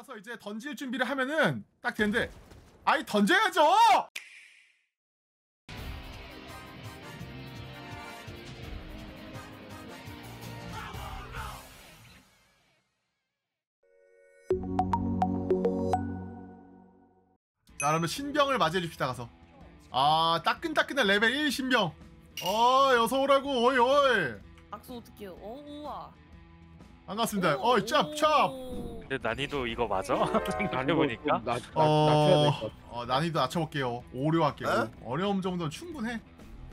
나서 이제 던질 준비를 하면은 딱 되는데 아이 던져야죠. 자 그러면 신병을 맞이해 줍시다 가서 아 따끈따끈한 레벨 1 신병 어 어서 오라고 어이 어이 악수 어떡해요? 어, 우와. 반갑습니다 오, 어이 짭짭 오. 근데 난이도 이거 맞아? 생각해보니까 생각해보니까 낮, 낮, 어. 어, 난이도 낮춰볼게요. 오류 할게요. 어려움 정도는 충분해.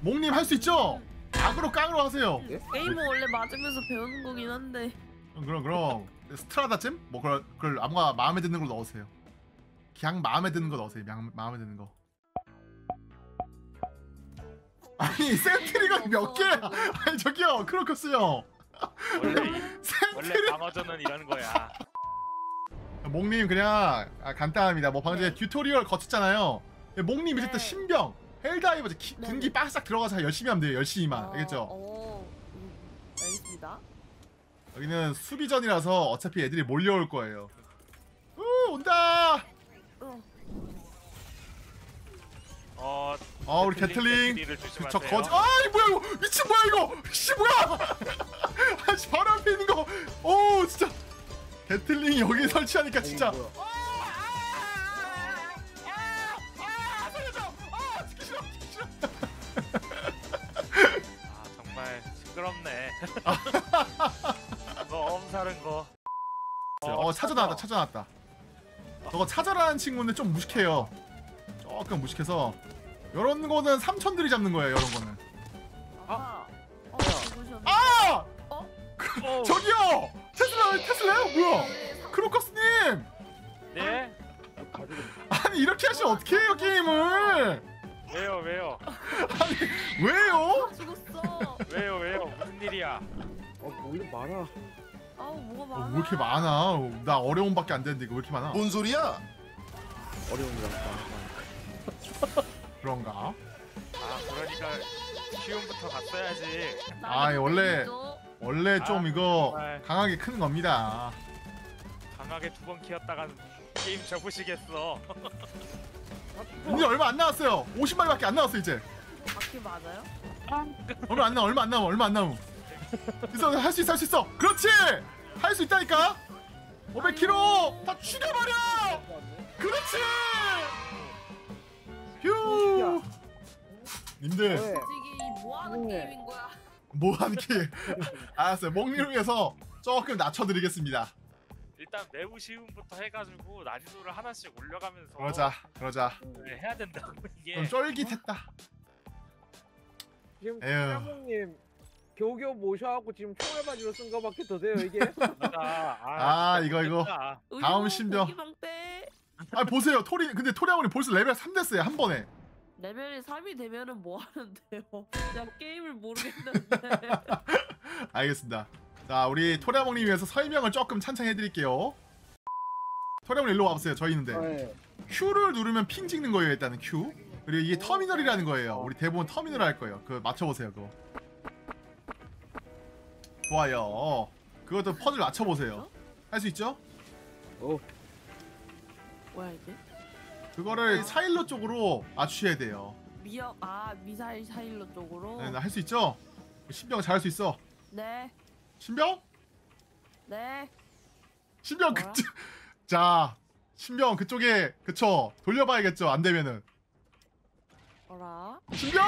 목님 할 수 있죠? 악으로 깡으로 하세요. 게임은 원래 맞으면서 배우는 거긴 한데. 그럼 그럼 스트라다쯤? 뭐 그걸, 그걸 아무가 마음에 드는 걸 넣으세요. 그냥 마음에 드는 거 넣으세요. 마, 마음에 드는 거. 아니 센트리가 몇 개야? 아니 저기요 크로커스 형. 원래 이- 원래 sentry. 방어전은 이런 거야. 목님 그냥 아, 간단합니다. 뭐 방금 전에 tutorial 거쳤잖아요. 목님 이제 또 네. 신병 헬다이버 기, 네. 군기 바싹 들어가서 열심히 하면 돼요. 열심히만 어, 알겠죠? 어, 음, 알겠습니다. 여기는 수비전이라서 어차피 애들이 몰려올 거예요. 우 온다. 어, 어, 아 우리 개틀링. 개틀링을 저. 거지. 아이 뭐야 이거 미친 뭐야 이거. 씨 뭐야. 아씨 바로 앞에 있는 거. 오 진짜. 개틀링 여기 설치하니까 진짜. 뭐야. 아. 아. 아 정말 시끄럽네. 이거 엄살은 거. 어 찾아나왔다 찾아나왔다. 저거 찾아라는 친구인데 좀 무식해요. 조금 무식해서. 이런 거는 삼천들이 잡는 거예요. 이런 거는. 어, 죽으셨네. 아! 어, 저기요! 테슬라 테슬라요? 뭐야? 크로커스님! 네? 아니 이렇게 하시면 어떡해요 게임을? 왜요 왜요 왜요? 아, 죽었어. 왜요 왜요 무슨 일이야? 어 몰래 많아. 아우, 뭐가 어, 많아. 왜 이렇게 많아? 나 어려움밖에 안 되는데 이거 왜 이렇게 많아? 뭔 소리야? 어려움이랑 많아. 그런가? 아 그러니까 쉬움부터 갔어야지. 아, 이 원래- 죠 원래 좀 아, 이거 정말. 강하게 크는 겁니다. 강하게 두 번 키웠다간 게임 접으시겠어. 이제 얼마 안 남았어요. 50마리밖에 안 남았어 이제. 바퀴 맞아요? 얼마 안 남아 얼마 안 남아 얼마 안 남아. 그래서 할수 있어 할 수 있어. 그렇지. 할 수 있다니까. 500kg 다 죽여버려. 그렇지. 휴. 님들 왜? 솔직히 이 뭐하는 네. 게임인 거야? 뭐게 알았어요. 목님을 위해서 조금 낮춰드리겠습니다. 일단 매우 쉬움부터 해가지고 난이도를 하나씩 올려가면서 그러자 그러자. 네, 해야 된다고 이게. 좀 쫄깃했다. 지금. 사모님 겨우겨우 모셔갖고 지금 총알받이로 쓴 거밖에 더 돼요 이게? 아, 아, 이거, 이거. 다음 신병. 아 보세요 토리 근데 토랴몽이 벌써 레벨 3 됐어요 한 번에. 레벨이 3이 되면은 뭐 하는데요? 그냥 게임을 모르겠는데. 알겠습니다. 자 우리 토랴몽님 위해서 설명을 조금 찬찬히 해드릴게요. 토리아몬 일로 와보세요. 저희 있는데 네. Q를 누르면 핑 찍는 거예요 일단은 Q. 그리고 이게 터미널이라는 거예요. 우리 대부분 터미널 할 거예요. 그거 맞춰보세요 그거. 좋아요. 그것도 퍼즐 맞춰보세요. 할 수 있죠? 오. 뭐야 이게? 그거를 사일로 쪽으로 맞추셔야 돼요. 미역 아 미사일 사일로 쪽으로. 네, 나 할 수 있죠? 신병 잘할 수 있어. 네. 신병? 네. 신병 뭐야? 그쪽. 자, 신병 그쪽에 그쵸? 돌려봐야겠죠? 안 되면은. 어라. 신병!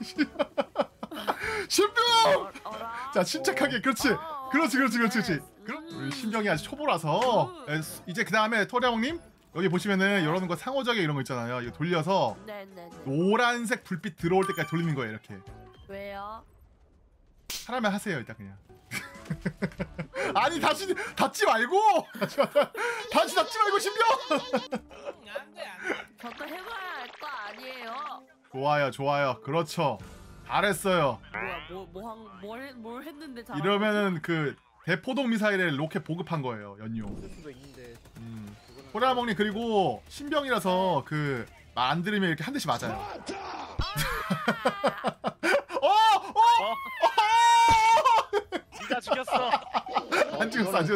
신병! 어, 어라. 자, 침착하게. 그렇지. 어, 그렇지, 그렇지, 그렇지, 그렇지. 음. 그럼 우리 신병이 아직 초보라서 음. 에, 수- 이제 그 다음에 토량님 여기 보시면은 이런 거 상호작용 이런 거 있잖아요. 이거 돌려서 네네네. 노란색 불빛 들어올 때까지 돌리는 거예요. 이렇게. 왜요? 사람이 하세요 일단 그냥. 아니 다시 닫지 말고 다시 다시 닫지 말고 신병. 저도 해봐야 할 거 아니에요. 좋아요, 좋아요. 그렇죠. 잘했어요. 뭐야 뭐뭐뭘 뭘 했는데 잘. 이러면은 그 대포동 미사일에 로켓 보급한 거예요. 있는데. 음. 호라먹니 그리고 신병이라서 그 말 안 들으면 이렇게 한 대씩 맞아요. 어! 어! 네가 죽였어. 안 죽었어, 안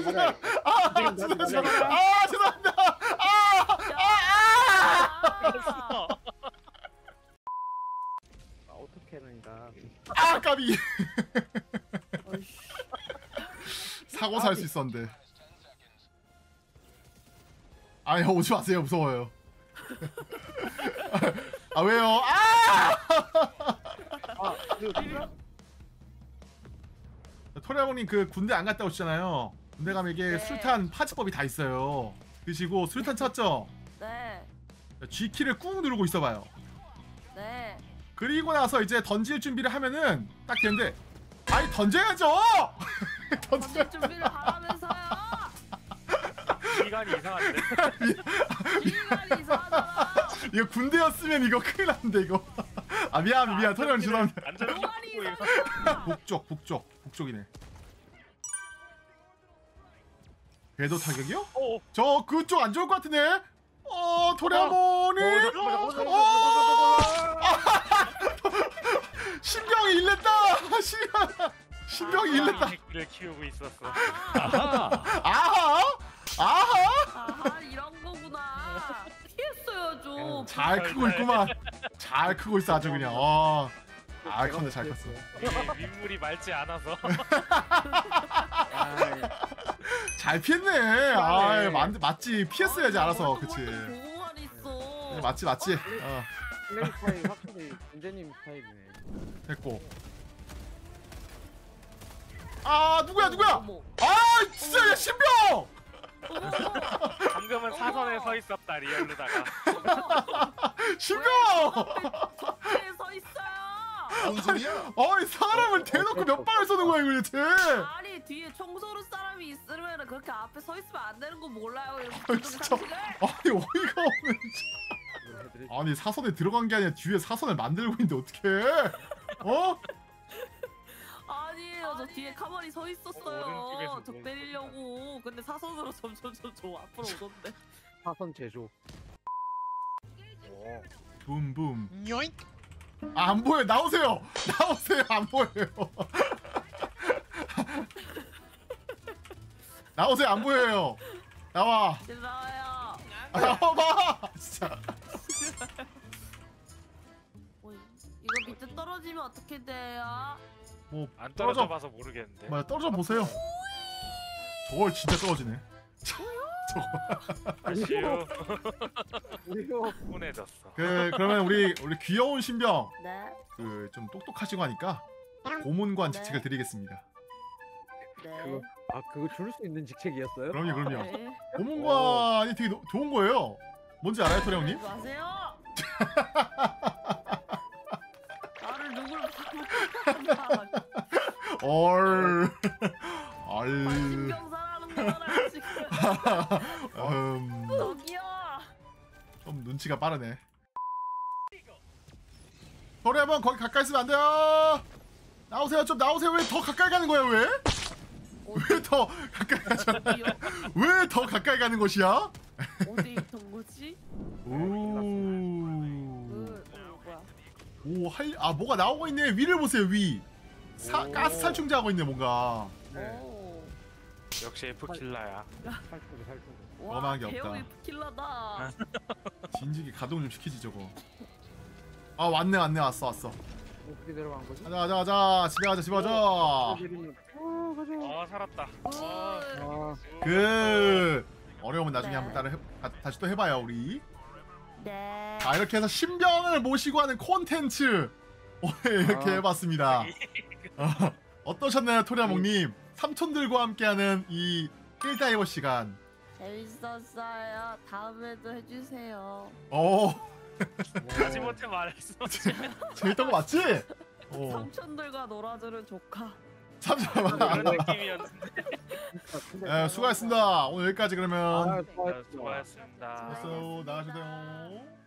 이거는- 아! 아 죄송합니다. 아 죄송합니다. 야! 아, 어떻게 하는가. 아 까비. 사고 살 수 있었는데. 아니 오지 마세요 무서워요. 아 왜요? 아! 아? 토레아몽님 그 군대 안 갔다 오시잖아요. 군대 가면 이게 네. 술탄 파츠법이 다 있어요. 드시고 술탄 찾죠? 네, G키를 꾹 누르고 있어봐요. 네. 그리고 나서 이제 던질 준비를 하면은 딱 되는데 아니 던져야죠. 던져. 던질 준비를 하라면서요. 시간이 이상한데. 이상하잖아. 이거 군대였으면 이거 큰일 났는데 이거. 아 미안 미안 죄송합니다. 완전 동아리 고 이상하잖아. 북쪽 북쪽 북쪽이네. 궤도 타격이요? 어, 저 그쪽 안 좋을 것 같은데. 어 어, 신병이 일냈다. 신병 신병이 일냈다. 새끼를 키우고 있었어. 잘 크고 있구만. 잘 크고 있어 아주 그냥. 어. 아 컨데 잘 컸어. 이 민물이 맑지 않아서. 아, 잘 피했네. 아맞 맞지 피했어야지 알아서 그치. 네, 맞지 맞지. 어 플레이 스타일 확실히 군대님 스타일이네. 됐고. 아 누구야 누구야? 아 진짜 야 신병. 방금은 사선에 서 있었다 리얼르다가. 신병. 적대에 서 있어요. 뭔 소리야? 어이 사람을 대놓고 몇 발을 쏘는 거야 이거 대체. 아니 뒤에 총 쏘는 사람이 있으면 그렇게 앞에 서 있으면 안 되는 거 몰라요. 아, 진짜. 아니 어이가 없네. 아니 사선에 들어간 게 아니라 뒤에 사선을 만들고 있는데 어떡해? 어? 아니에요. 저 뒤에 가만히 서 있었어요. 오른쪽에서 적 때리려고. 근데 사선으로 점점 점 점 앞으로 오던데. 사선 제조. 오. 붐붐. 요잉? 아, 안 보여. 나오세요. 나오세요. 안 보여요. 나오세요. 안 보여요. 나와. 나와요. 아, 나와봐. 진짜. 어이, 이거 밑에 떨어지면 어떻게 돼요? 뭐 안 떨어져. 떨어져 봐서 모르겠는데. 뭐야 떨어져 보세요. 저걸 진짜 떨어지네. 아쉬우. 우리가 분해졌어. 그 그러면 우리 우리 귀여운 신병 네. 그 좀 똑똑하시고 하니까 고문관 네. 직책을 드리겠습니다. 네. 아 그거 줄 수 있는 직책이었어요? 그럼요, 그럼요. 네. 고문관이 되게 노- 좋은 거예요. 뭔지 알아요, 토리 형님? 하지 마세요. 나를 누굴 얼. 얼. 신경사라는 거잖아요 지금. 음, 저기요. 좀 눈치가 빠르네. 토리 한번 거기 가까이 있으면 안 돼요. 나오세요, 좀 나오세요. 왜 더 가까이 가는 거야, 왜? 왜 더 가까이 가잖아. 어디요? 왜 더 가까이 가는 것이야? 어디 있던 거지? 오. 그 어, 뭐야? 오, 할, 아, 뭐가 나오고 있네. 위를 보세요, 위. 사, 오. 가스 탈충제하고 있네, 뭔가. 네. 오. 역시 F킬러야. 살코기 살코기. 와, 어마한 게 없다. 배우이 킬러다. 진즉이 가동 좀 시키지, 저거. 아, 왔네, 왔네, 왔어, 왔어. 어떻게 내려간 거지? 가자, 가자, 가자. 집에 가자, 집에 가자. 어, 가자. 아 살았다. 아, good. 아, 그, 어려우면 나중에 네. 한번 따라 해, 다, 다시 또 해봐요, 우리. 네. 자, 이렇게 해서 신병을 모시고 하는 콘텐츠. 오늘 이렇게 아. 해봤습니다. 어, 어떠셨나요, 토랴몽님? 삼촌들과 함께하는 이 힐다이버 시간. 재밌었어요. 다음에도 해주세요. 어, 마지못해 말했어. 재밌던 거 맞지? 어, 삼촌들과 놀아주는 조카. 잠시만. 그런 느낌이었는데. 에, 수고하셨습니다. 오늘 여기까지 그러면. 아, 아, 수고하셨습니다. 수고하셨습니다. 수고하셨어요. 나가주세요.